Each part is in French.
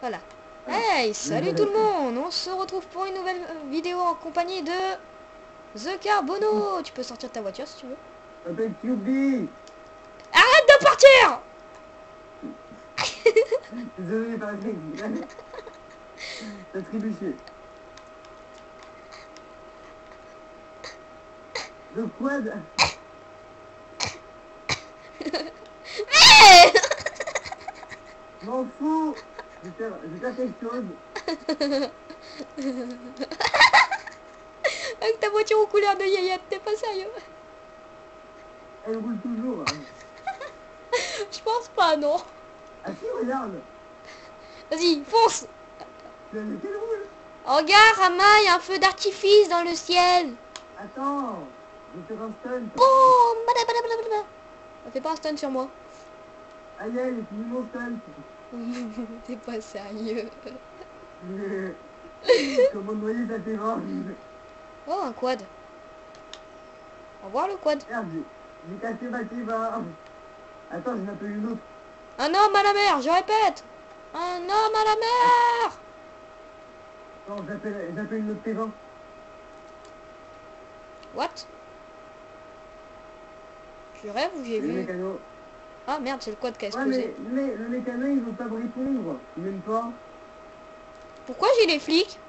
Voilà. Hey, salut tout le monde On se retrouve pour une nouvelle euh, vidéo en compagnie de The Carbono. Tu peux sortir de ta voiture si tu veux. Arrête de partir Désolé, pas avec. T'as trébuché. Le quad M'en fous Je faire, je faire quelque chose. Avec ta voiture aux couleurs de yayette, t'es pas sérieux Elle roule toujours. hein. Je pense pas, non. Ah si, regarde Vas-y, fonce roule Regarde, Rama, il y a un feu d'artifice dans le ciel. Attends Je vais faire un. Oh badabadabadabada. Ça fait pas un stun sur moi. Aïe, aïe, c'est mon stunt. T'es pas sérieux. Comment noyer ta Oh, un quad. Au revoir le quad. Merde, j'ai- cassé ma Tiva. Attends, j'en appelle une autre. Un homme à la mer, je répète. Un homme à la mer. Non, j'appelle une autre T20. What? Tu rêves ou j'ai vu. Ah merde, c'est le quad qui a Ouais, mais, explosé. mais le mécano, il veut pas répondre. Il m'aime pas. Pourquoi j'ai les flics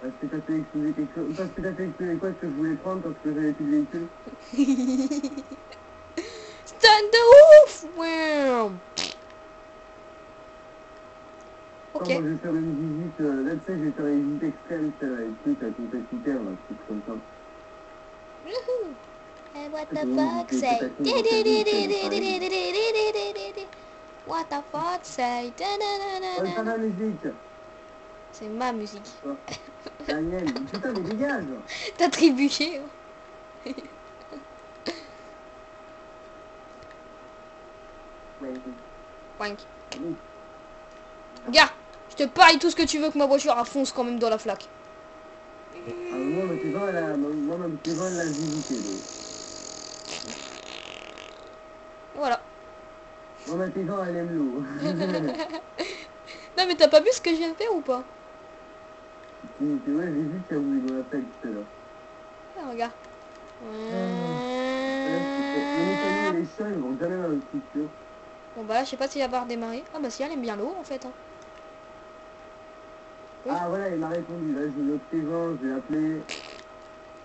Parce que t'as fait exploser quelque chose. Parce que t'as fait exploser quoi ce que je voulais prendre parce que j'avais plus de véhicule. Stun de ouf Ouais. Ok. Moi, je vais faire une visite. euh, là, tu sais, je vais faire une visite extrême, sais, là, les trucs à compétitaire, là, des trucs comme ça. Eh, what the Mmh, fuck c'est say What the fuck say Oh. C'est ma musique. Daniel, putain, mais dégage. T'as trébuché hein. Wank. Regarde, je te parie tout ce que tu veux que ma voiture affonce quand même dans la flaque. Ah, moi, ma T20, elle a, moi, ma T20, elle a visité. donc. Voilà. Moi, ma T20, elle aime l'eau. Non mais t'as pas vu ce que je viens de faire ou pas? Si, c'est vrai, j'ai vu que roulait dans la plaque tout à l'heure. Ah, Regarde. Et les chiens, ils vont jamais dans le structure. Bon bah là, je sais pas s'il va redémarrer. Ah bah si, elle aime bien l'eau en fait. hein. Oui. Ah, voilà, il m'a répondu. Là, j'ai notre T20, je vais l'appeler.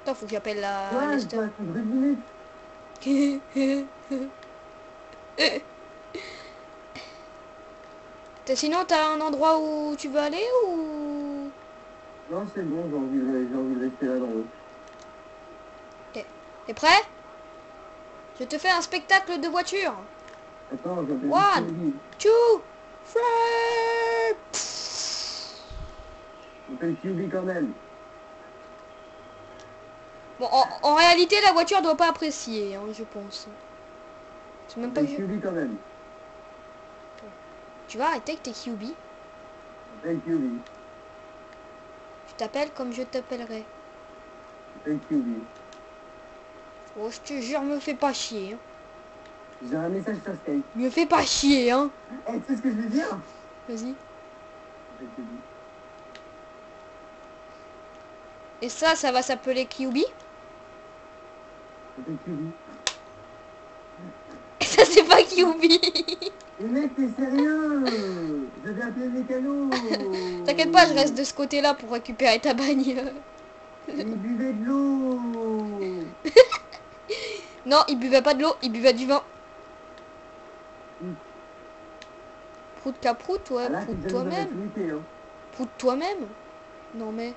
Attends, faut que j'appelle la... Ouais, je Sinon, t'as un endroit où tu veux aller ou... Non, c'est bon, j'ai envie, de- envie de rester là dans l'eau. T'es prêt? Je te fais un spectacle de voiture. Attends, One. Two, three. J'appelle QB quand même. Bon, en, en réalité, la voiture doit pas apprécier, hein, je pense. C'est même pas. QB quand même. Tu vas arrêter avec tes QB. QB. Tu t'appelles comme je t'appellerai. QB. Oh, je te jure, me fais pas chier. hein. J'ai un message sur Skype. Me fais pas chier, hein. Eh, tu sais ce que je veux dire? Vas-y. Et ça, ça va s'appeler QB. Et ça, c'est pas QB. Mais mec, t'es sérieux? J'avais appelé le mécano T'inquiète pas, je reste de ce côté-là pour récupérer ta bagnole. Il buvait de l'eau Non, il buvait pas de l'eau, il buvait du vin. Mm. Prout caprout, ouais, Ah prout une toi-même. hein. Prout toi-même? Non mais...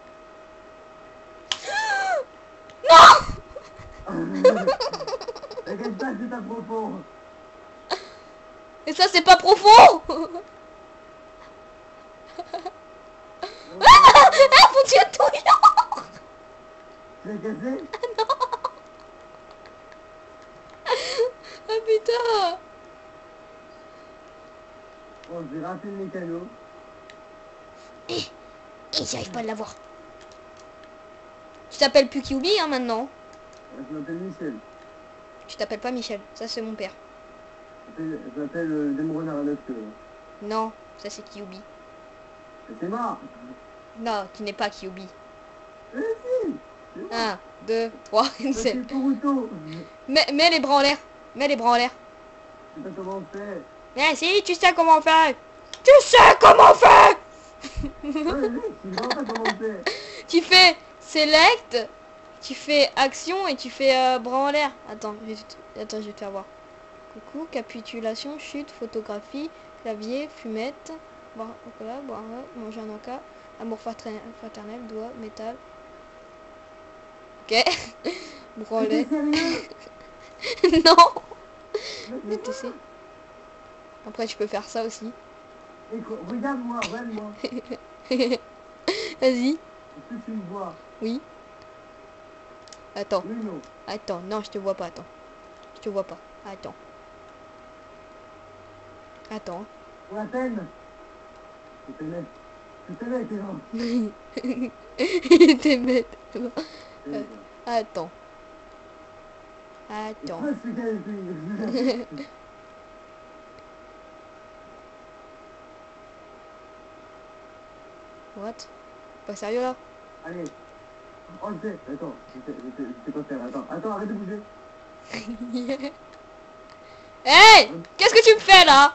T'inquiète pas, c'est pas profond. Et ça, c'est pas profond Ah, mon dieu, tout l'as cassé Ah putain Bon, je vais rater le mécano. Et j'arrive pas à l'avoir. Tu t'appelles plus Kiubi, hein, maintenant Je m'appelle Michel. Tu t'appelles pas Michel, ça c'est mon père. Je m'appelle- euh. Non, ça c'est Kiubi. C'est mort. Non, tu n'es pas Kyubi. Eh si C'est mort. 1, 2, 3, Ça, C'est 7. Boruto. Mets, mets les bras en l'air. Mets les bras en l'air. Je sais comment on fait. Mais si, tu sais comment faire. Tu sais comment on fait. Tu fais select, tu fais action et tu fais euh, bras en l'air. Attends, je attends, je vais te faire voir. Coucou, capitulation, chute, photographie, clavier, fumette, boire au cola, boire manger un encas, amour frater- fraternel, doigt, métal. Ok. sérieux non. Après, tu peux faire ça aussi. Regarde-moi, regarde-moi. Vas-y. Est-ce que tu me vois? Oui. Attends. Oui, non. Attends, non, je te vois pas, attends. Je te vois pas. Attends. Attends. Pour la peine. Je t'aimais. Je t'aimais, t'es gentil. Il était bête. Eh, Attends. Attends. What? Pas sérieux là? Allez. Oh, je sais. Attends, je sais, je sais, je sais pas faire. Attends, attends, arrête de bouger. Hey Qu'est-ce que tu me fais là?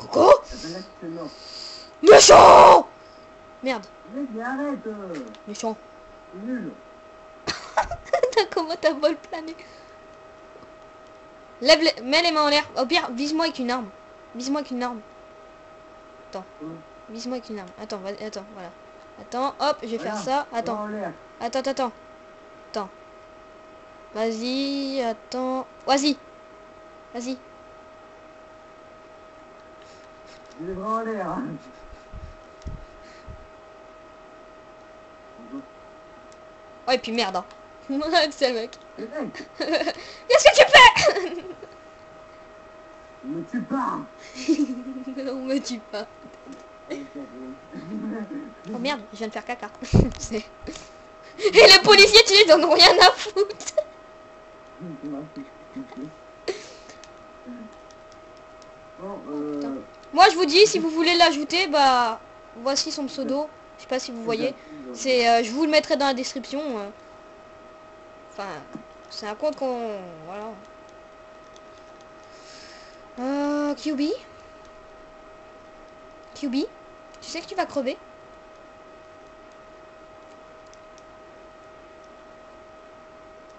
Coco. Méchant Merde, mais arrête euh. méchant. Nul. Comment t'as vol plané Lève les... Mets les mains en l'air. Au pire, vise-moi avec une arme. Vise-moi avec une arme. Attends. Vise-moi avec une arme. Attends, vas-y, attends, voilà. Attends, hop, je vais faire ça. Attends, attends, attends. Attends. Vas-y, attends. Vas-y. Vas-y. Les bras en l'air. hein. Oh, et puis merde. Hein. C'est le mec. Qu'est-ce que tu fais? Ne me tue pas On me tue pas. Oh merde, je viens de faire caca. Et les policiers, tu les en ont rien à foutre. Bon, euh... Moi, je vous dis, si vous voulez l'ajouter, bah, voici son pseudo. Je sais pas si vous voyez. C'est, euh, je vous le mettrai dans la description. euh. Enfin, c'est un compte qu'on, voilà. Euh, QB. QB, tu sais que tu vas crever?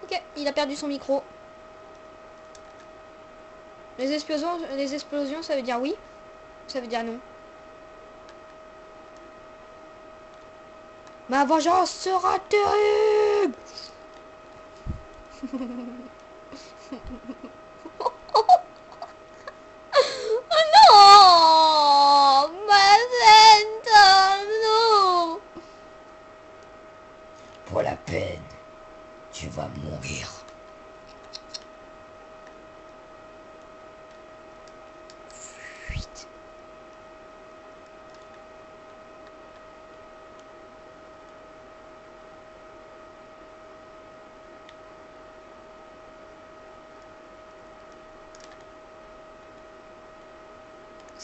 Ok, il a perdu son micro. Les explosions, les explosions, ça veut dire oui Ça veut dire non. Ma vengeance sera terrible Oh non Ma non Pour la peine, tu vas mourir. Fuite.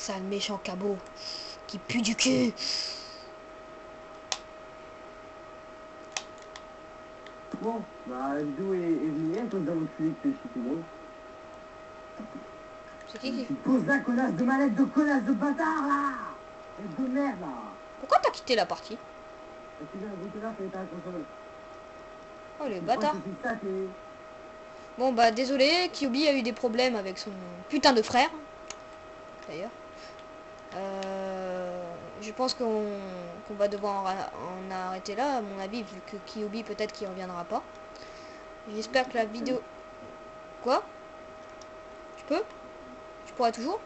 Sale méchant cabot qui pue du cul. Bon, bah, est, est venue, toi dans mon cul que t'es tout le monde. C'est qui qui Tu poses la connasse de manette de connasse de bâtard, là Et de merde, là Pourquoi t'as quitté la partie? Parce que j'ai un gros connard qui est à la console. Oh le bâtard. C'est ça. Bon bah désolé, Kyubi a eu des problèmes avec son putain de frère. D'ailleurs. Euh, je pense qu'on va devoir en, arrêter là, à mon avis, vu que Kyubi peut-être qu'il reviendra pas. J'espère que la vidéo... Quoi? Tu peux? Tu pourras toujours?